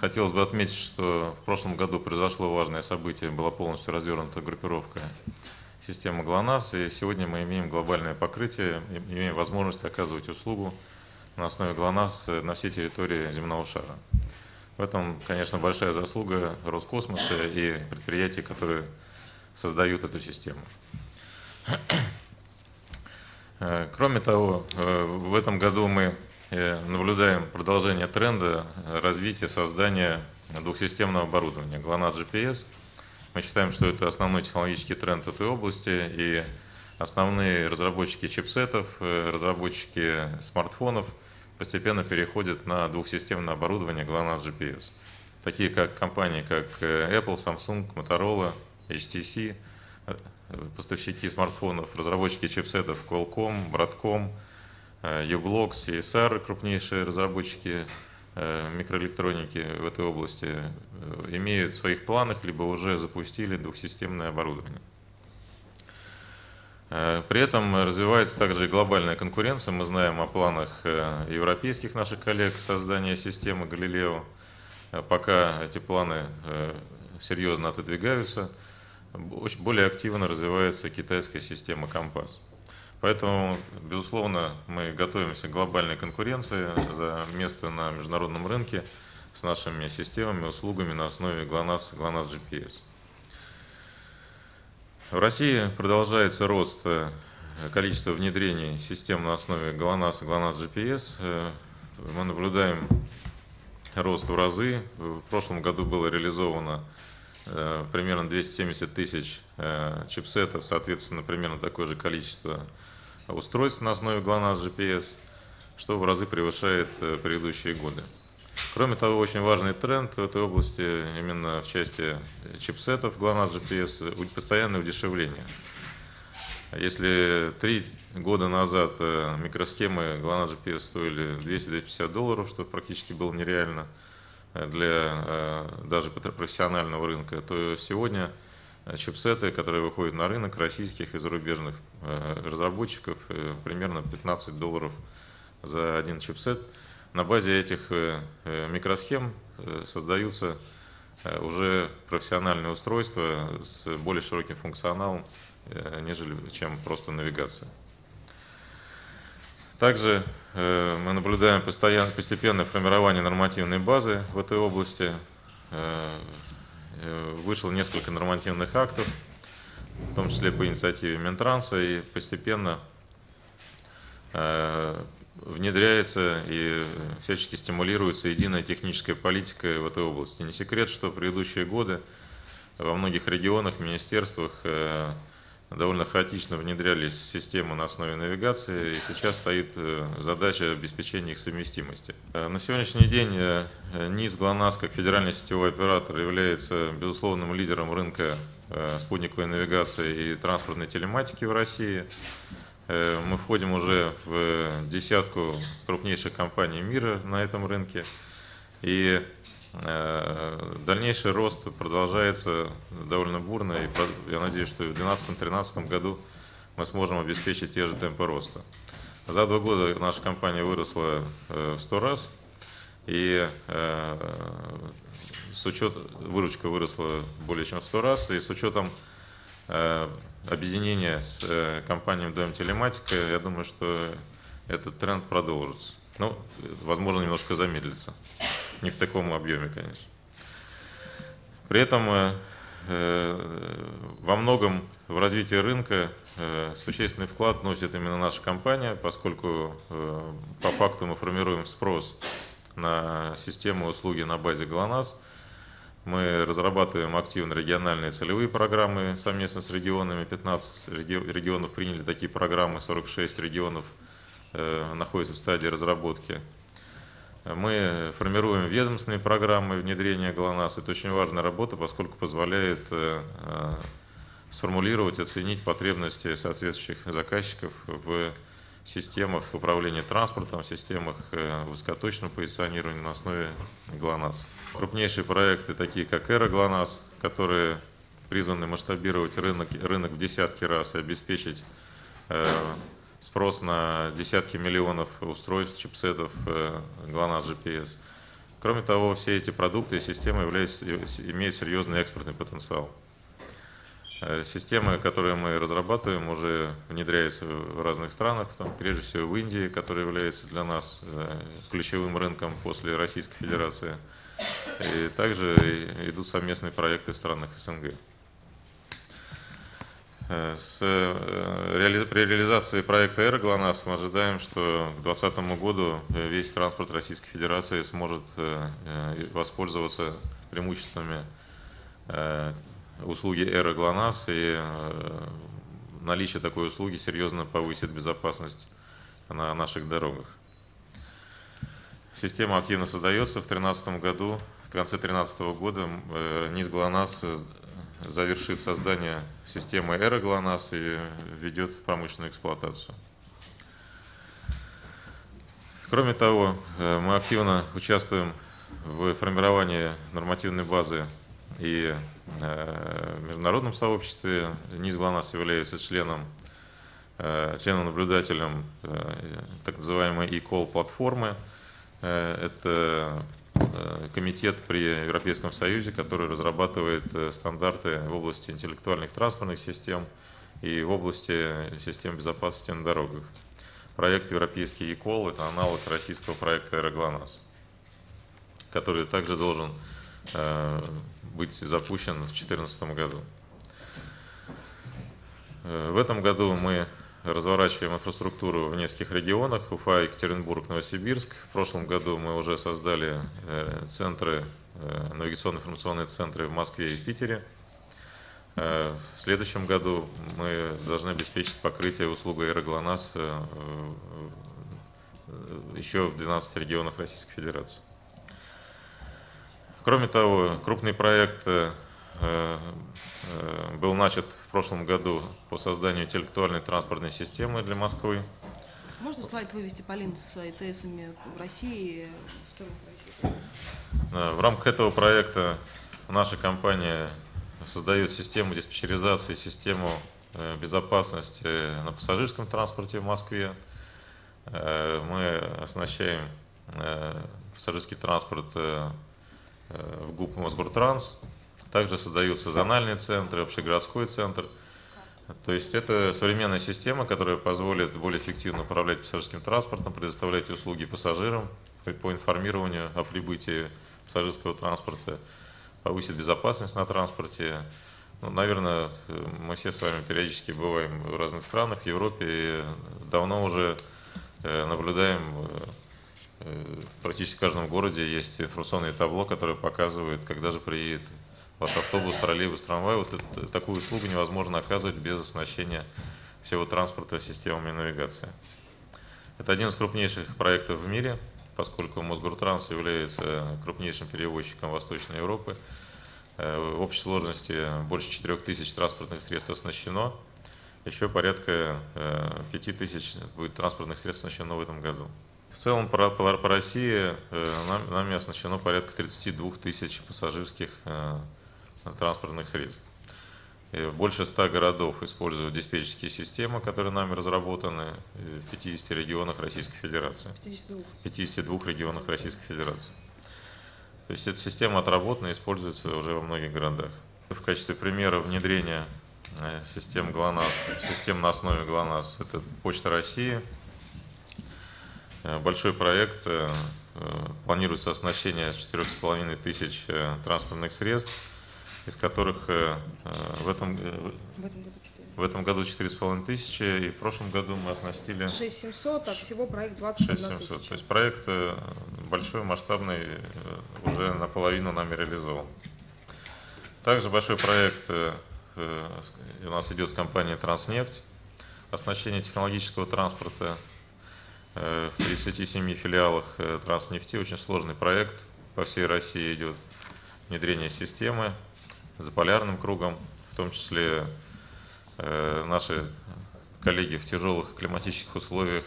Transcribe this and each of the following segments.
хотелось бы отметить, что в прошлом году произошло важное событие, была полностью развернута группировка системы ГЛОНАСС, и сегодня мы имеем глобальное покрытие, имеем возможность оказывать услугу на основе ГЛОНАСС на всей территории земного шара. В этом, конечно, большая заслуга Роскосмоса и предприятий, которые создают эту систему. Кроме того, э, в этом году мы наблюдаем продолжение тренда развития создания двухсистемного оборудования GLONASS GPS. Мы считаем, что это основной технологический тренд этой области, и основные разработчики чипсетов, разработчики смартфонов постепенно переходят на двухсистемное оборудование GLONASS GPS. Такие как компании, как Apple, Samsung, Motorola, HTC – поставщики смартфонов, разработчики чипсетов Qualcomm, Broadcom, э, Ublox, CSR, крупнейшие разработчики э, микроэлектроники в этой области, э, имеют в своих планах, либо уже запустили двухсистемное оборудование. При этом развивается также и глобальная конкуренция. Мы знаем о планах европейских наших коллег создания системы Галилео. Пока эти планы серьезно отодвигаются – более активно развивается китайская система Компас. Поэтому, безусловно, мы готовимся к глобальной конкуренции за место на международном рынке с нашими системами, услугами на основе GLONASS, GLONASS GPS. В России продолжается рост э, количества внедрений систем на основе GLONASS и GLONASS GPS. Э, мы наблюдаем рост в разы. В прошлом году было реализовано примерно 270 тысяч э, чипсетов, соответственно, примерно такое же количество устройств на основе GLONASS GPS, что в разы превышает э, предыдущие годы. Кроме того, очень важный тренд в этой области, именно в части чипсетов GLONASS GPS, постоянное удешевление. Если три года назад микросхемы GLONASS GPS стоили 200-250 долларов, что практически было нереально, для э, даже профессионального рынка, то сегодня э, чипсеты, которые выходят на рынок российских и зарубежных э, разработчиков, примерно 15 долларов за один чипсет. На базе этих микросхем создаются уже профессиональные устройства с более широким функционалом, нежели чем просто навигация. Также э, мы наблюдаем постоянно, постепенное формирование нормативной базы в этой области. Э, э, вышло несколько нормативных актов, в том числе по инициативе Минтранса, и постепенно внедряется и всячески стимулируется единая техническая политика в этой области. Не секрет, что в предыдущие годы во многих регионах, министерствах довольно хаотично внедрялись системы на основе навигации, и сейчас стоит э, задача обеспечения их совместимости. Э, на сегодняшний день э, НИС ГЛОНАСС, как федеральный сетевой оператор, является безусловным лидером рынка спутниковой навигации и транспортной телематики в России. Мы входим уже в десятку крупнейших компаний мира на этом рынке. И дальнейший рост продолжается довольно бурно, и я надеюсь, что в 2012-2013 году мы сможем обеспечить те же темпы роста. За два года наша компания выросла э, в 100 раз, и э, с учетом, выручка выросла более чем в 100 раз, и с учетом объединения с компанией ДМ Телематика, я думаю, что этот тренд продолжится. Ну, возможно, немножко замедлится не в таком объеме, конечно. При этом э, э, во многом в развитии рынка э, существенный вклад носит именно наша компания, поскольку по факту мы формируем спрос на систему услуги на базе ГЛОНАСС. Мы разрабатываем активно региональные целевые программы совместно с регионами. 15 регионов приняли такие программы, 46 регионов находятся в стадии разработки. Мы формируем ведомственные программы внедрения ГЛОНАСС. Это очень важная работа, поскольку позволяет э, э, сформулировать, оценить потребности соответствующих заказчиков в системах управления транспортом, системах э, высокоточного позиционирования на основе ГЛОНАСС. Крупнейшие проекты, такие как Эра ГЛОНАСС, которые призваны масштабировать рынок, рынок в десятки раз и обеспечить спрос на десятки миллионов устройств, чипсетов GLONASS GPS. Кроме того, все эти продукты и системы являются, имеют серьезный экспортный потенциал. Э, системы, которые мы разрабатываем, уже внедряются в разных странах, там, прежде всего в Индии, которая является для нас э, ключевым рынком после Российской Федерации. И также идут совместные проекты в странах СНГ. Э, с, при реализации проекта «Эра ГЛОНАСС» мы ожидаем, что к 2020 году весь транспорт Российской Федерации сможет воспользоваться преимуществами услуги Эра ГЛОНАСС, и э, наличие такой услуги серьезно повысит безопасность на наших дорогах. Система активно создается. В 2013 году, в конце 2013 года э, НИС ГЛОНАСС завершит создание системы Эра ГЛОНАСС и введет промышленную эксплуатацию. Кроме того, э, мы активно участвуем в формировании нормативной базы и э, в международном сообществе. НИС ГЛОНАСС является членом, э, членом наблюдателем э, так называемой e-call платформы. Это комитет при Европейском Союзе, который разрабатывает стандарты в области интеллектуальных транспортных систем и в области систем безопасности на дорогах. Проект «Европейский e-call» – это аналог российского проекта «Аэроглонасс», который также должен быть запущен в 2014 году. Э, в этом году мы разворачиваем инфраструктуру в нескольких регионах, Уфа, Екатеринбург, Новосибирск. В прошлом году мы уже создали э, центры, э, навигационно-информационные центры в Москве и Питере. В следующем году мы должны обеспечить покрытие услугой «Аэроглонасс» еще в 12 регионах Российской Федерации. Кроме того, крупный проект э, э, был начат в прошлом году по созданию интеллектуальной транспортной системы для Москвы. Можно слайд вывести, Полин, с ИТСами в России, в целом в России? Э, в рамках этого проекта наша компания создает систему диспетчеризации, систему безопасности на пассажирском транспорте в Москве. Мы оснащаем пассажирский транспорт Э, в ГУП Мосгортранс. Также создаются зональные центры, общегородской центр. То есть это современная система, которая позволит более эффективно управлять пассажирским транспортом, предоставлять услуги пассажирам по информированию о прибытии пассажирского транспорта, повысит безопасность на транспорте. Ну, наверное, мы все с вами периодически бываем в разных странах, в Европе, и давно уже э, наблюдаем э, Э, практически в каждом городе есть информационное табло, которое показывает, когда же приедет ваш автобус, троллейбус, трамвай. Вот это, такую услугу невозможно оказывать без оснащения всего транспорта системами навигации. Это один из крупнейших проектов в мире, поскольку Мосгортранс является крупнейшим перевозчиком Восточной Европы. Э, в общей сложности больше 4000 транспортных средств оснащено. Еще порядка 5000 э, будет транспортных средств оснащено в этом году. В целом по, по, по России э, нам, нами оснащено порядка 32 тысяч пассажирских э, транспортных средств. И больше 100 городов используют диспетчерские системы, которые нами разработаны в 50 регионах Российской Федерации. 52. 52 регионах Российской Федерации. То есть эта система отработана и используется уже во многих городах. В качестве примера внедрения э, систем ГЛОНАСС, систем на основе ГЛОНАСС, это Почта России – Э, большой проект, э, э, планируется оснащение 4,5 тысяч транспортных средств, из которых в этом, в этом году 4,5 тысячи, и в прошлом году мы оснастили... 6700, а всего проект 21 6700. То есть проект большой, масштабный, уже наполовину нами реализован. Также большой проект у нас идет с компанией «Транснефть», оснащение технологического транспорта Э, в 37 филиалах э, Транснефти. Очень сложный проект. По всей России идет внедрение системы за полярным кругом, в том числе э, наши коллеги в тяжелых климатических условиях,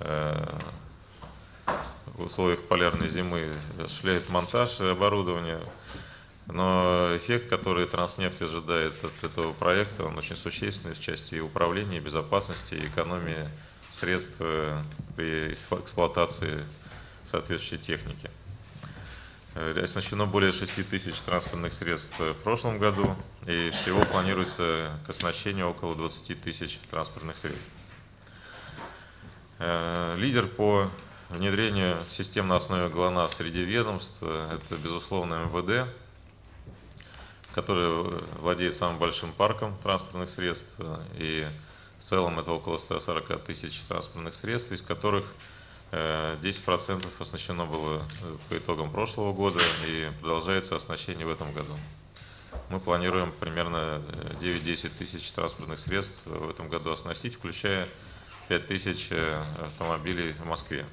в условиях полярной зимы осуществляют монтаж оборудования. Но эффект, который Транснефть ожидает от этого проекта, он очень существенный в части управления, безопасности и экономии средств при эксплуатации соответствующей техники. Э, Оснащено более 6 тысяч транспортных средств в прошлом году, и всего планируется к оснащению около 20 тысяч транспортных средств. Э, Лидер по внедрению систем на основе ГЛОНАСС среди ведомств – это, безусловно, МВД, который владеет самым большим парком транспортных средств, э, и в целом это около 140 тысяч транспортных средств, из которых э, 10% оснащено было э, по итогам прошлого года и продолжается оснащение в этом году. Мы планируем примерно э, 9-10 тысяч транспортных средств в этом году оснастить, включая 5 тысяч э, автомобилей в Москве.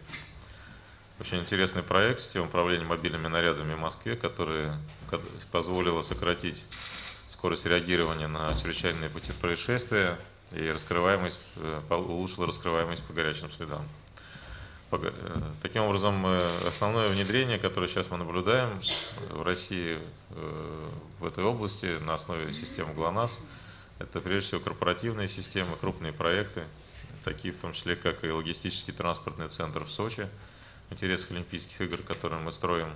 Очень интересный проект система управления мобильными нарядами в Москве, которая ко- позволила сократить скорость реагирования на чрезвычайные происшествия и раскрываемость, э, улучшила раскрываемость по горячим следам. Э, Таким образом, э, основное внедрение, которое сейчас мы наблюдаем в России э, в этой области на основе системы ГЛОНАСС, это прежде всего корпоративные системы, крупные проекты, такие в том числе, как и логистический транспортный центр в Сочи, в интересах Олимпийских игр, которые мы строим.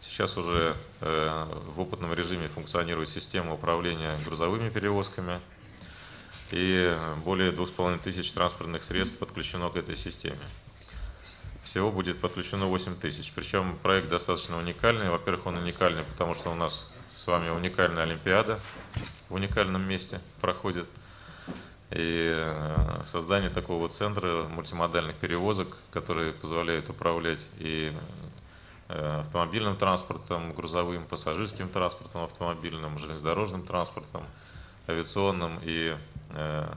Сейчас уже э, в опытном режиме функционирует система управления грузовыми перевозками, и более 2500 транспортных средств подключено к этой системе. Всего будет подключено 8 тысяч. Причем проект достаточно уникальный. Во-первых, он уникальный, потому что у нас с вами уникальная Олимпиада в уникальном месте проходит. И э, создание такого вот центра мультимодальных перевозок, которые позволяют управлять и э, автомобильным транспортом, грузовым, пассажирским транспортом, автомобильным, железнодорожным транспортом, авиационным и э,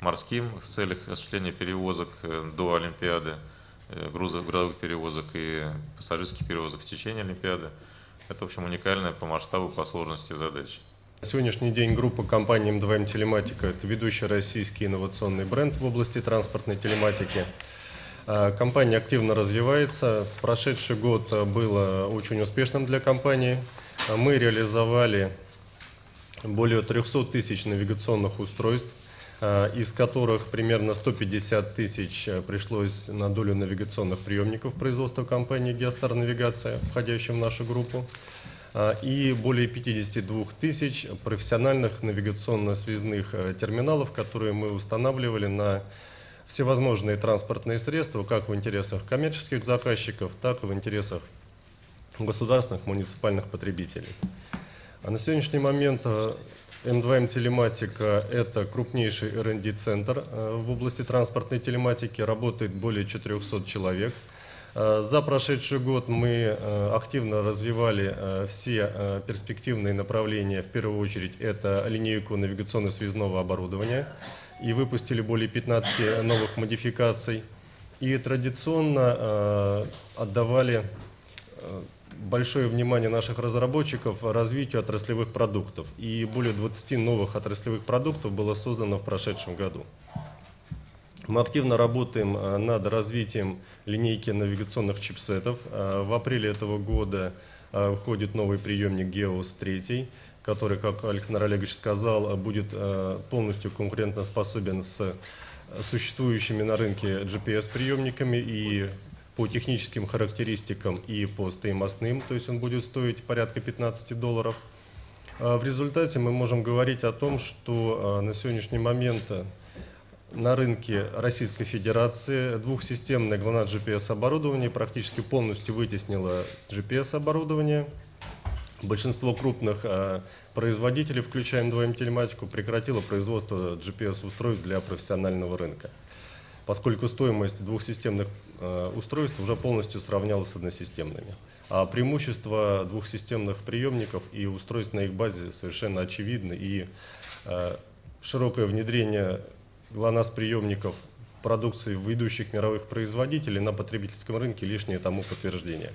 морским в целях осуществления перевозок до Олимпиады, грузов, грузовых перевозок и пассажирских перевозок в течение Олимпиады. Это, в общем, уникальная по масштабу, по сложности задача. На сегодняшний день группа компании М2М Телематика – это ведущий российский инновационный бренд в области транспортной телематики. А, Компания активно развивается. Прошедший год а, был очень успешным для компании. Мы реализовали более 300 тысяч навигационных устройств, из которых примерно 150 тысяч а, пришлось на долю навигационных приемников производства компании «Геостар Навигация», входящей в нашу группу а, и более 52 тысяч профессиональных навигационно-связных э, терминалов, которые мы устанавливали на всевозможные транспортные средства, как в интересах коммерческих заказчиков, так и в интересах государственных муниципальных потребителей. А на сегодняшний момент э, М2М Телематика – это крупнейший R&D-центр э, в области транспортной телематики, работает более 400 человек. Э, За прошедший год мы э, активно развивали все перспективные направления. В первую очередь это линейку навигационно-связного оборудования и выпустили более 15 новых модификаций. И традиционно отдавали большое внимание наших разработчиков развитию отраслевых продуктов. И более 20 новых отраслевых продуктов было создано в прошедшем году. Мы активно работаем э, над развитием линейки навигационных чипсетов. Э, В апреле этого года э, выходит новый приемник GEOS 3, который, как Александр Олегович сказал, будет полностью конкурентоспособен с существующими на рынке GPS-приемниками и по техническим характеристикам и по стоимостным, то есть он будет стоить порядка 15 долларов. А В результате мы можем говорить о том, что а, на сегодняшний момент а, на рынке Российской Федерации двухсистемное GLONASS GPS оборудование практически полностью вытеснило GPS оборудование. Большинство крупных производителей, включая М2М телематику, прекратило производство GPS устройств для профессионального рынка поскольку стоимость двухсистемных устройств уже полностью сравнялась с односистемными. А преимущества двухсистемных приемников и устройств на их базе совершенно очевидны, и э, широкое внедрение GLONASS приемников в продукции ведущих мировых производителей на потребительском рынке лишнее тому подтверждение.